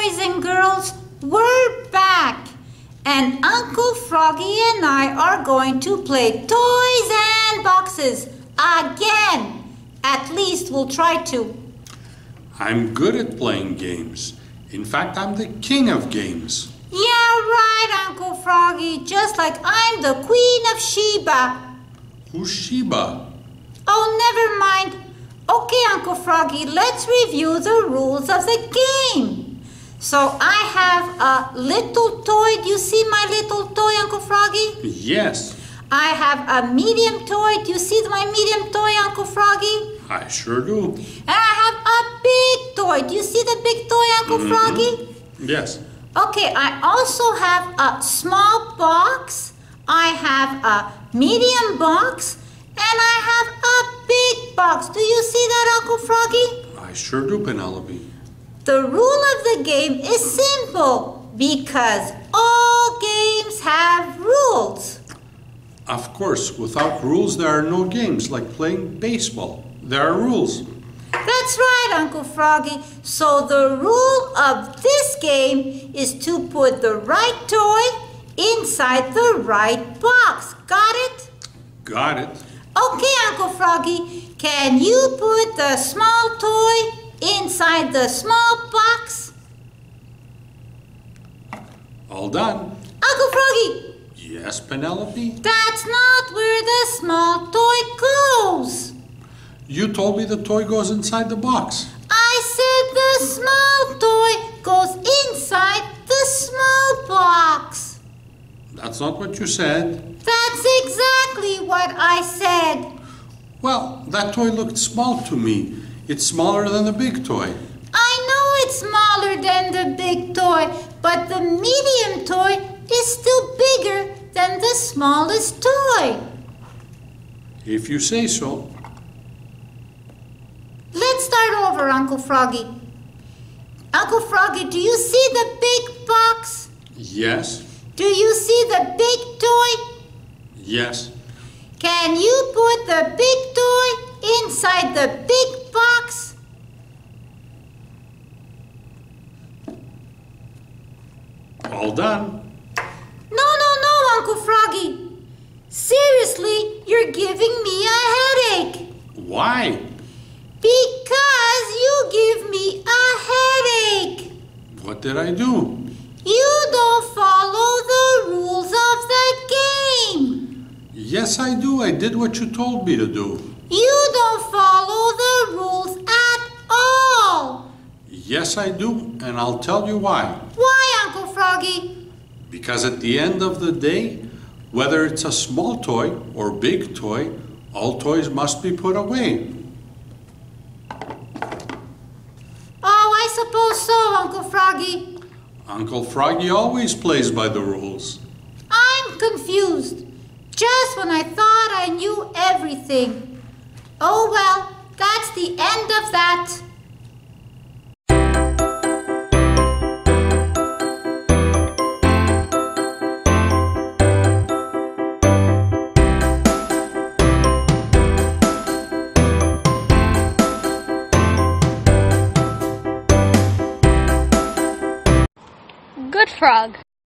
boys and girls, we're back. And Uncle Froggy and I are going to play toys and boxes again. At least we'll try to. I'm good at playing games. In fact, I'm the king of games. Yeah, right, Uncle Froggy. Just like I'm the queen of Sheba. Who's Sheba? Oh, never mind. Okay, Uncle Froggy, let's review the rules of the game. So I have a little toy. Do you see my little toy, Uncle Froggy? Yes, I have a medium toy. Do you see my medium toy, Uncle Froggy? I sure do. And I have a big toy. Do you see the big toy, Uncle mm-hmm. Froggy? Yes. Okay, I also have a small box. I have a medium box. And I have a big box. Do you see that, Uncle Froggy? I sure do, Penelope. The rule of the game is simple because all games have rules. Of course, without rules, there are no games like playing baseball. There are rules. That's right, Uncle Froggy. So the rule of this game is to put the right toy inside the right box. Got it? Got it. Okay, Uncle Froggy. Can you put the small toy inside the small box? All done. Uncle Froggy, Yes, Penelope? that's not where the small toy goes. You told me the toy goes inside the box. I said the small toy goes inside the small box. That's not what you said. That's exactly what I said. Well, that toy looked small to me. It's smaller than the big toy. I know it's smaller than the big toy, but the medium toy is still bigger than the smallest toy. If you say so. Let's start over, Uncle Froggy. Uncle Froggy, do you see the big box? Yes, Do you see the big toy? yes, Can you put the big toy inside the big box? All done. No, no, no, Uncle Froggy. Seriously, you're giving me a headache. Why? Because you give me a headache. What did I do? You don't follow the rules of the game. Yes, I do. I did what you told me to do. You don't follow the rules at all. Yes, I do, and I'll tell you why. Why? Because at the end of the day, whether it's a small toy or big toy, all toys must be put away. Oh, I suppose so, Uncle Froggy. Uncle Froggy always plays by the rules. I'm confused. Just when I thought I knew everything. Oh well, that's the end of that. Frog.